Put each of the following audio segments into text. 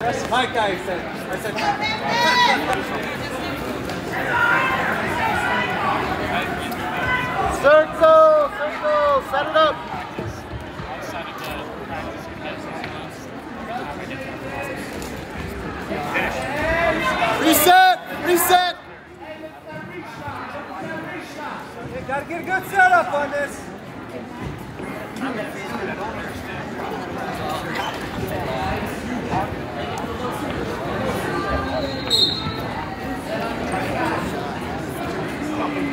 That's my guy said. I said. Circle, circle, set it up. Reset, reset. Gotta get a good setup on this.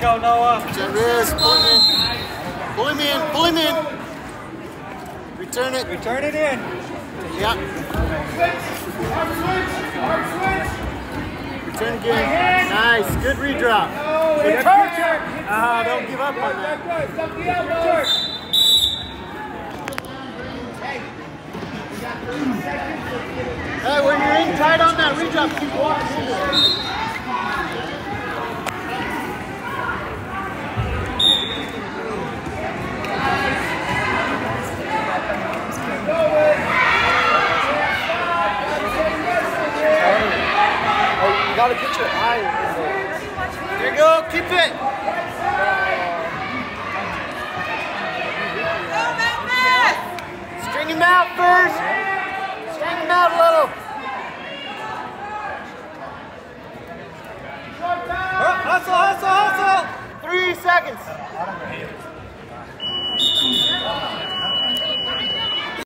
Let's go, Noah. Jet wrist, pull him in. Pull him in, pull him in. Return it. Return it in. Yeah, Switch. Hard switch. Hard switch. return again. Nice, good redrop. Good torture. Ah, don't give up on that. Good. Stop the elbows. Hey, when you're in tight on that redrop, keep walking gotta put your eye. There you go, keep it. String him out first. String him out a little. Hustle, hustle, hustle. Three seconds.